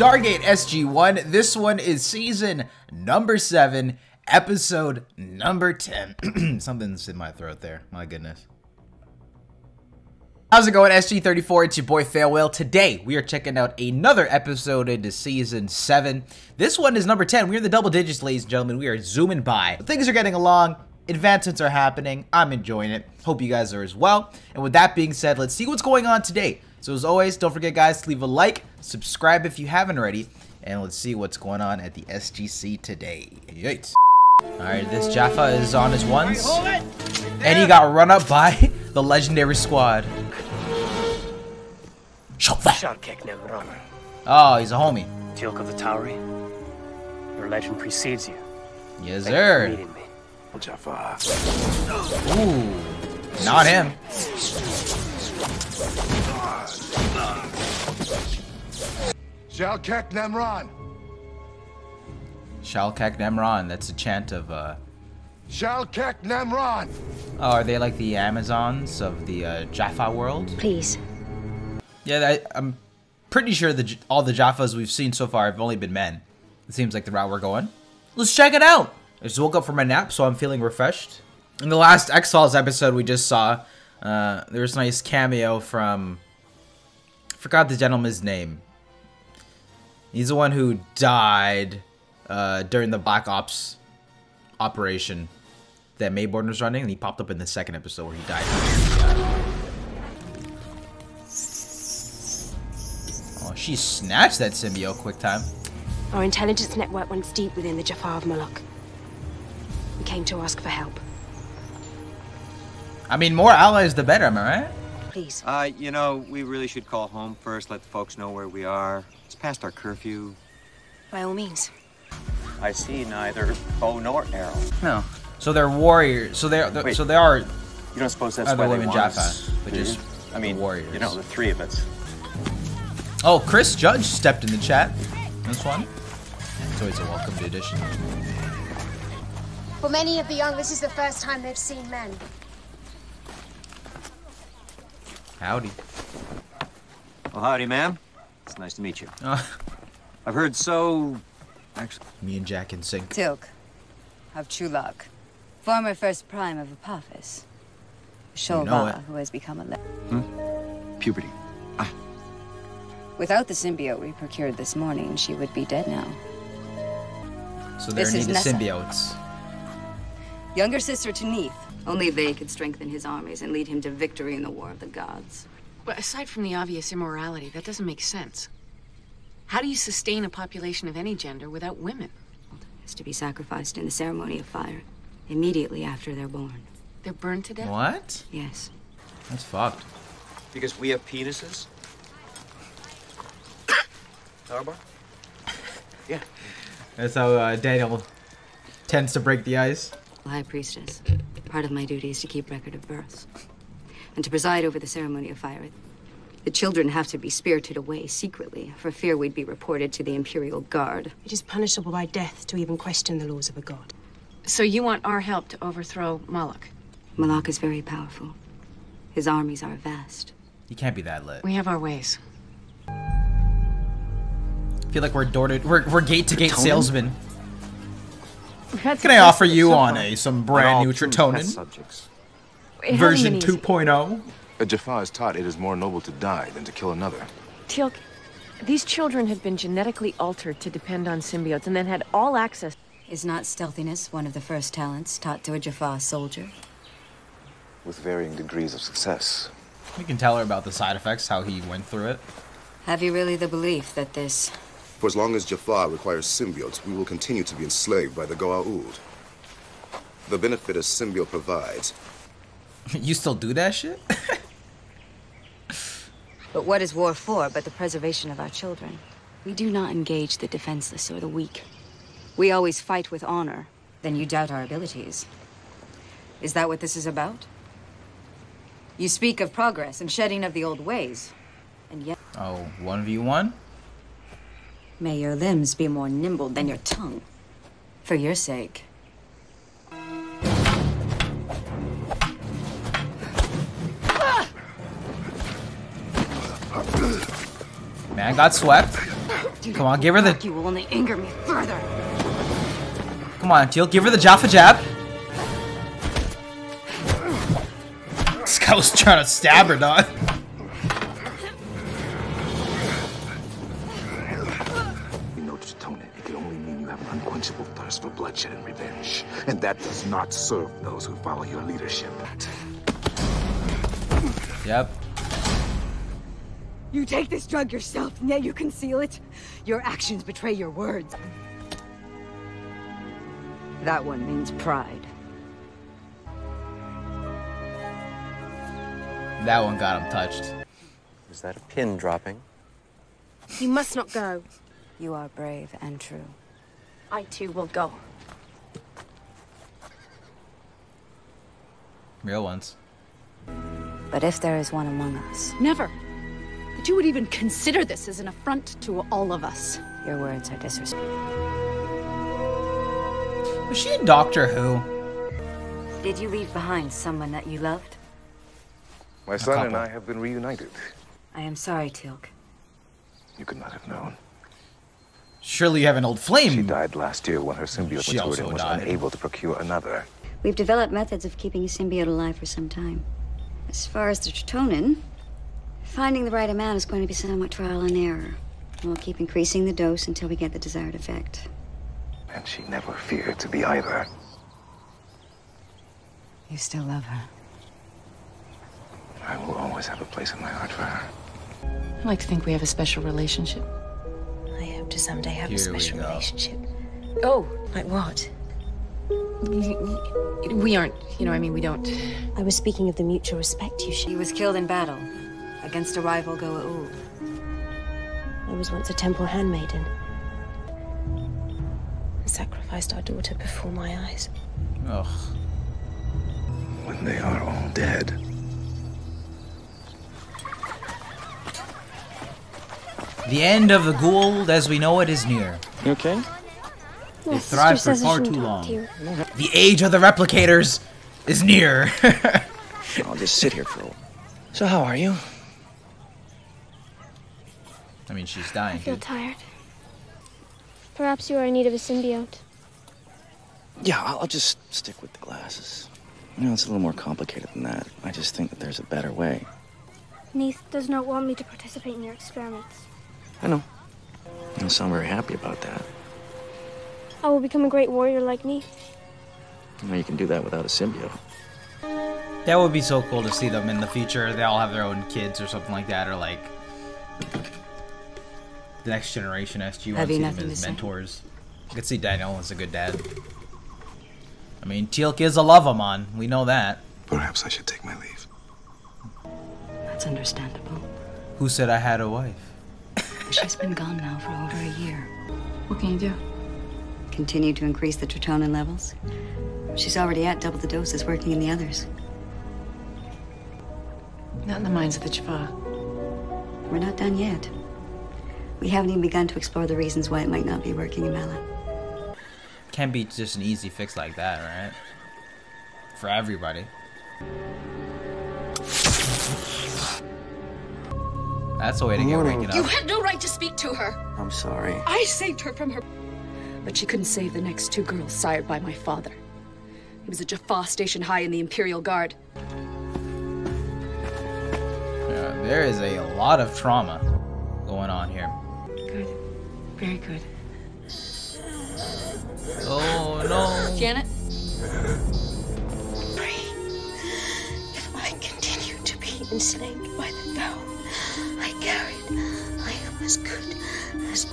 Stargate SG1. This one is season number 7, episode number 10. Something's in my throat there. My goodness. How's it going, SG34? It's your boy Failwhale. Today, we are checking out another episode into Season 7. This one is number 10. We're in the double digits, ladies and gentlemen. We are zooming by. Things are getting along. Advancements are happening. I'm enjoying it. Hope you guys are as well. And with that being said, let's see what's going on today. So as always, don't forget, guys, to leave a like, subscribe if you haven't already, and let's see what's going on at the SGC today. Yikes. Alright, this Jaffa is on his ones. And he got run up by the legendary squad. Oh, he's a homie. Teal'c of the Tau'ri, your legend precedes you. Yes, Thank you for sir. me. Ooh, not him. Shalkek Nemron. Shalkek Nemron. That's a chant of, uh... Shalkek Nemron. Oh, are they like the Amazons of the uh, Jaffa world? Please. Yeah, I, I'm pretty sure that all the Jaffas we've seen so far have only been men. It seems like the route we're going. Let's check it out. I just woke up from my nap, so I'm feeling refreshed. In the last X Files episode we just saw, uh, there was a nice cameo from. Forgot the gentleman's name. He's the one who died uh, during the Black Ops operation that Maybourne was running, and he popped up in the second episode where he died. Oh, she snatched that symbiote quick time. Our intelligence network runs deep within the Jaffa of Moloch. We came to ask for help. I mean, more allies the better, am I right? Please. Uh, you know, we really should call home first, let the folks know where we are. It's past our curfew. By all means. I see neither bow nor arrow. No. So they're warriors. So they're, they're Wait. so they are. You don't suppose that's why they women want Jaffa, us, but do you? just I mean, warriors. you know, the three of us. Oh, Chris Judge stepped in the chat. This one. It's always a welcome addition. For many of the young, this is the first time they've seen men. Howdy. Well, howdy, ma'am. It's nice to meet you. Uh, I've heard so. Actually, me and Jack in sync. Teal'c of Chulak, former first prime of Apophis. You know who has become a Hmm? puberty. Ah. Without the symbiote we procured this morning, she would be dead now. So they're This is needed symbiotes. Younger sister to Neith. Only they could strengthen his armies and lead him to victory in the War of the Gods. But aside from the obvious immorality, that doesn't make sense. How do you sustain a population of any gender without women? Is to be sacrificed in the ceremony of fire immediately after they're born. They're burned to death? What? Yes. That's fucked. Because we have penises? Starbar? Yeah. That's how uh, Daniel tends to break the ice. High priestess. Part of my duty is to keep record of births. And to preside over the ceremony of fire. The children have to be spirited away secretly, for fear we'd be reported to the Imperial Guard. It is punishable by death to even question the laws of a god. So you want our help to overthrow Moloch? Malak is very powerful. His armies are vast. You can't be that lit. We have our ways. I feel like we're door to we're, we're gate to gate Tretonin? salesmen. We've Can I offer you so on a some brand new true Tretonin subjects. Version 2.0? A Jaffa is oh? taught it is more noble to die than to kill another. Teal'c, these children have been genetically altered to depend on symbiotes and then had all access. Is not stealthiness one of the first talents taught to a Jaffa soldier? With varying degrees of success. We can tell her about the side effects, how he went through it. Have you really the belief that this For as long as Jaffa requires symbiotes, we will continue to be enslaved by the Goa'uld. The benefit a symbiote provides you still do that shit? But what is war for but the preservation of our children? We do not engage the defenseless or the weak. We always fight with honor. Then you doubt our abilities. Is that what this is about? You speak of progress and shedding of the old ways. And yet, oh, 1v1? May your limbs be more nimble than your tongue. For your sake. Man got swept. Come on, give her the- You will only anger me further. Come on, Teal, give her the Jaffa jab. This guy was trying to stab her, dog. And that does not serve those who follow your leadership. Yep. You take this drug yourself, and yet you conceal it. Your actions betray your words. That one means pride. That one got him touched. Is that a pin dropping? You must not go. You are brave and true. I too will go. Real ones. But if there is one among us, Never. That you would even consider this as an affront to all of us. your words are disrespectful. Was she in Doctor Who? Did you leave behind someone that you loved? My son and. I have been reunited. I am sorry, Teal'c. You could not have known. Surely you have an old flame. She died last year when her symbiote She matured and was died. unable to procure another. We've developed methods of keeping a symbiote alive for some time. As far as the Tretonin, finding the right amount is going to be somewhat trial and error. We'll keep increasing the dose until we get the desired effect. And she never feared to be either. You still love her. I will always have a place in my heart for her. I like to think we have a special relationship. I hope to someday have Here a special relationship. Oh, Like what? We aren't, you know, I mean, we don't. I was speaking of the mutual respect you She share. was killed in battle against a rival Goa'uld. I was once a temple handmaiden. And sacrificed our daughter before my eyes. Ugh. When they are all dead. The end of the Goa'uld as we know it is near. You okay? They thrived for far too long. The age of the replicators is near. I'll just sit here for a while. So how are you? I mean, she's dying, I feel dude. tired. Perhaps you are in need of a symbiote. Yeah, I'll I'll just stick with the glasses. You know, it's a little more complicated than that. I just think that there's a better way. Neith does not want me to participate in your experiments. I know. You don't sound very happy about that. I will become a great warrior like me. You know, you can do that without a symbiote. That would be so cool to see them in the future. They all have their own kids or something like that, or like the next generation SG Have wants see them as mentors. I could see Daniel as a good dad. I mean, Teal'c is a love on. We know that. Perhaps I should take my leave. That's understandable. Who said I had a wife? She's been gone now for over a year. What can you do? Continue to increase the Tretonin levels. She's already at double the doses working in the others. Not in the minds of the Jaffa. We're not done yet. We haven't even begun to explore the reasons why it might not be working in Mala. Can't be just an easy fix like that, right? For everybody. That's the way to get waking You up. had no right to speak to her. I'm sorry. I saved her from her. But she couldn't save the next two girls sired by my father. He was a Jaffa stationed high in the Imperial Guard. Yeah, there is a lot of trauma going on here. Good. Very good. Oh no. Janet? If I continue to be enslaved by the vow I carried, I am as good as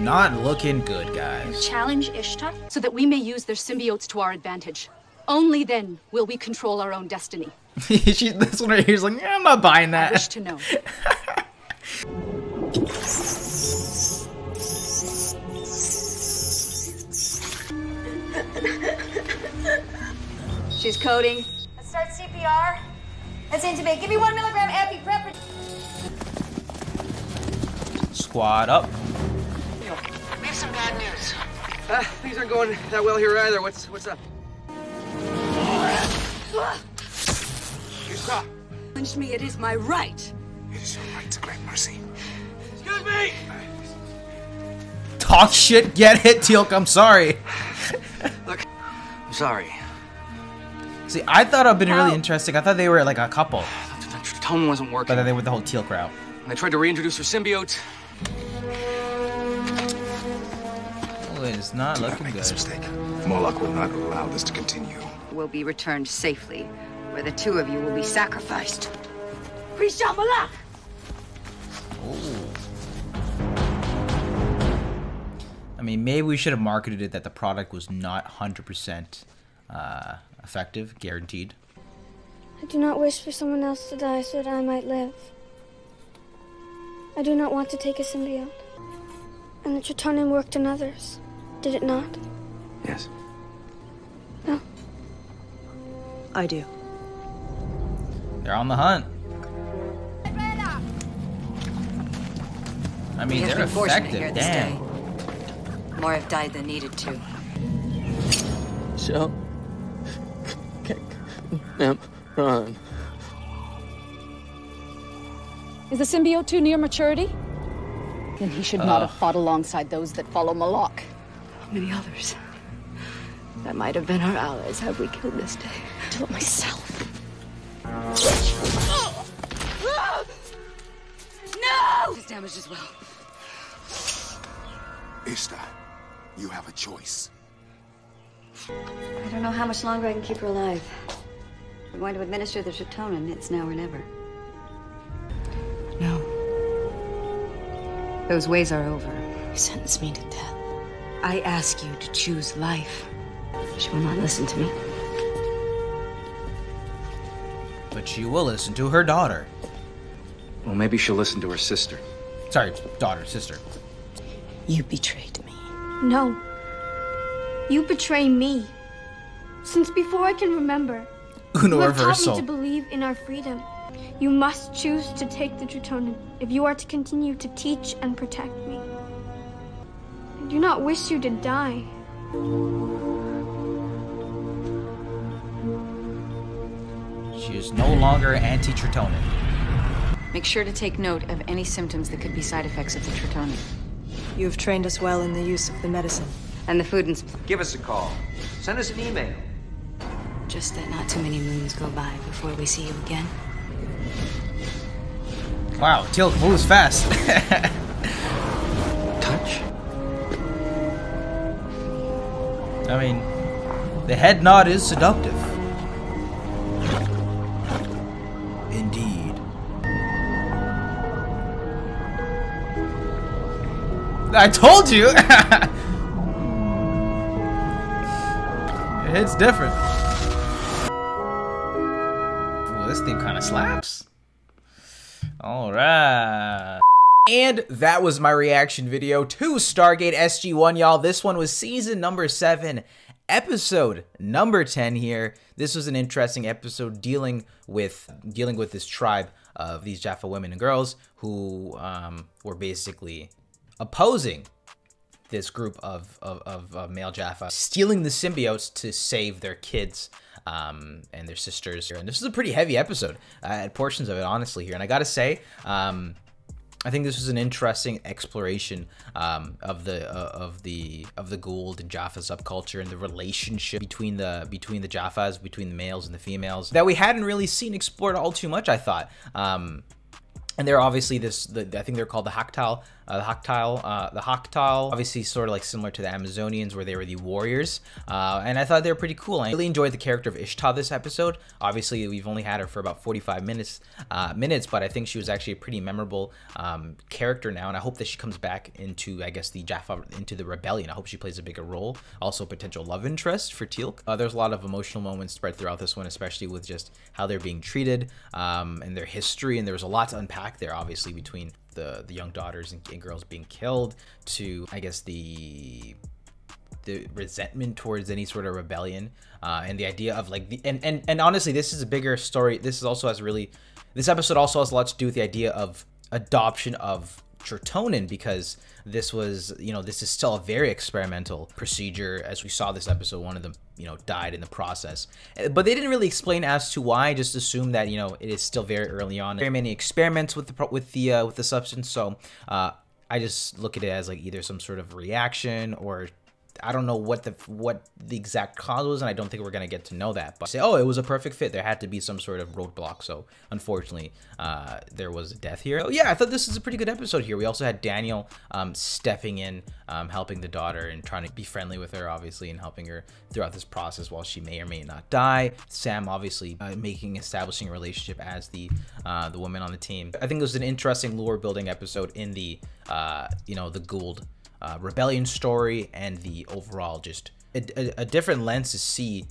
not looking good, guys. Challenge Ishta so that we may use their symbiotes to our advantage. Only then will we control our own destiny. she, this one right here's like, "Yeah, I'm not buying I wish to know. She's coding. Let's start CPR. Let's intubate. Give me one milligram antiprep. Squad up. Uh, things aren't going that well here either. What's what's up? Ishta, challenged me, it is my right. It is your right to claim mercy. Excuse me! Talk shit, get hit, Teal'c. I'm sorry. Look, I'm sorry. See, I thought it'd been really interesting. I thought they were like a couple. The tone wasn't working. But then they went the whole Teal'c route. And they tried to reintroduce her symbiote. It is not looking make good. this mistake. Moloch will not allow this to continue. We'll be returned safely, where the two of you will be sacrificed. Prisha Moloch! I mean, maybe we should have marketed it that the product was not 100% uh, effective, guaranteed. I do not wish for someone else to die so that I might live. I do not want to take a symbiote. And the Tretonin worked in others, did it not? Yes. No. I do. They're on the hunt. I mean, they're been fortunate here effective. this Damn. day. More have died than needed to. So, kick them run. Is the symbiote too near maturity? Then he should not Ugh. have fought alongside those that follow Moloch. Many others that might have been our allies had we killed this day. Do it myself. No! He's damaged as well. Ishta, you have a choice. I don't know how much longer I can keep her alive. We're going to administer the Tretonin. It's now or never. No. Those ways are over. You sentenced me to death. I ask you to choose life. She will not listen to me. But she will listen to her daughter. Well, maybe she'll listen to her sister. Sorry, daughter, sister. You betrayed me. No. You betray me. Since before I can remember, Uno you have taught me to believe in our freedom. You must choose to take the Tretonin if you are to continue to teach and protect me. I do not wish you to die. She is no longer anti-Tretonin. Make sure to take note of any symptoms that could be side effects of the Tretonin. You have trained us well in the use of the medicine. And the food and Give us a call. Send us an email. Just that not too many moons go by before we see you again. Wow, Teal'c moves fast. I mean, the head nod is seductive. Indeed. I told you! it hits different. Ooh, this thing kind of slaps. Alright. And that was my reaction video to Stargate SG-1, y'all. This one was season number 7, episode number 10 here. This was an interesting episode dealing with dealing with this tribe of these Jaffa women and girls who um, were basically opposing this group of, of, of uh, male Jaffa, stealing the symbiotes to save their kids um, and their sisters. And this is a pretty heavy episode uh, at portions of it, honestly, here. And I gotta say, um, I think this was an interesting exploration um, of the uh, of the of the Goa'uld and Jaffa subculture and the relationship between the between the Jaffas, between the males and the females that we hadn't really seen explored all too much. I thought. Um, and they're obviously this. The, I think they're called the Hak'tyl. Uh, the Hak'tyl. Uh, the Hak'tyl. Obviously, sort of like similar to the Amazonians, where they were the warriors. Uh, and I thought they were pretty cool. I really enjoyed the character of Ishta this episode. Obviously, we've only had her for about 45 minutes. Uh, minutes, but I think she was actually a pretty memorable um, character now. And I hope that she comes back into, I guess, the Jaffa into the rebellion. I hope she plays a bigger role. Also, potential love interest for Teal'c. Uh, there's a lot of emotional moments spread throughout this one, especially with just how they're being treated um, and their history. And there was a lot to unpack there, obviously, between the the young daughters and, and girls being killed to I guess the the resentment towards any sort of rebellion uh, and the idea of like the and, and and honestly this is a bigger story. This is also has really this episode also has a lot to do with the idea of adoption of Tretonin because this was, you know, this is still a very experimental procedure. As we saw this episode, one of them, you know, died in the process. Uh, but they didn't really explain as to why. Just assume that you know it is still very early on. Very many experiments with the with the uh, with the substance. So uh, I just look at it as like either some sort of reaction or I don't know what the what the exact cause was, and I don't think we're gonna get to know that. But say, oh, it was a perfect fit. There had to be some sort of roadblock. So unfortunately, uh, there was a death here. Oh yeah, I thought this is a pretty good episode here. We also had Daniel um, stepping in, um, helping the daughter and trying to be friendly with her, obviously, and helping her throughout this process while she may or may not die. Sam obviously uh, making establishing a relationship as the uh, the woman on the team. I think it was an interesting lore building episode in the uh, you know the Goa'uld uh, rebellion story and the overall just a, a, a, different lens to see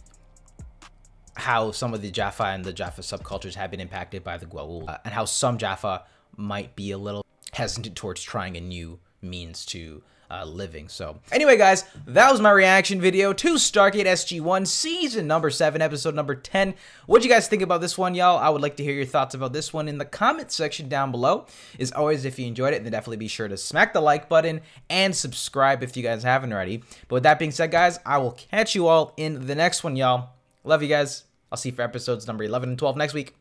how some of the Jaffa and the Jaffa subcultures have been impacted by the Goa'uld uh, and how some Jaffa might be a little hesitant towards trying a new means to uh, living. So anyway, guys, that was my reaction video to Stargate SG-1 season number 7, episode number 10. What'd you guys think about this one, y'all? I would like to hear your thoughts about this one in the comment section down below. As always, if you enjoyed it, then definitely be sure to smack the like button and subscribe if you guys haven't already. But with that being said, guys, I will catch you all in the next one, y'all. Love you guys. I'll see you for episodes number 11 and 12 next week.